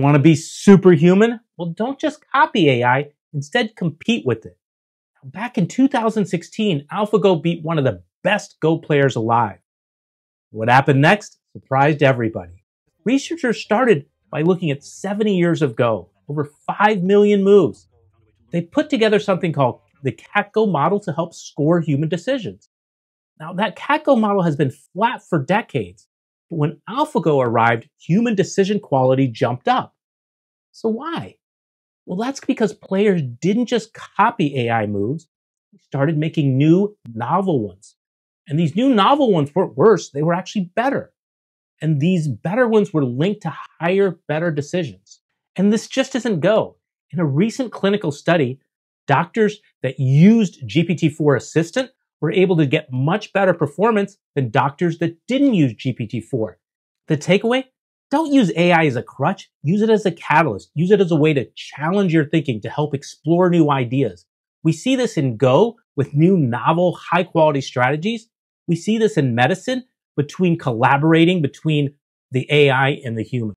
Want to be superhuman? Well, don't just copy AI, instead compete with it. Back in 2016, AlphaGo beat one of the best Go players alive. What happened next surprised everybody. Researchers started by looking at 70 years of Go, over 5 million moves. They put together something called the KataGo model to help score human decisions. Now, that KataGo model has been flat for decades, but when AlphaGo arrived, human decision quality jumped up. So why? Well, that's because players didn't just copy AI moves, they started making new, novel ones. And these new novel ones weren't worse, they were actually better. And these better ones were linked to higher, better decisions. And this just isn't Go. In a recent clinical study, doctors that used GPT-4 Assistant were able to get much better performance than doctors that didn't use GPT-4. The takeaway? Don't use AI as a crutch. Use it as a catalyst. Use it as a way to challenge your thinking to help explore new ideas. We see this in Go with new novel, high quality strategies. We see this in medicine between collaborating between the AI and the human.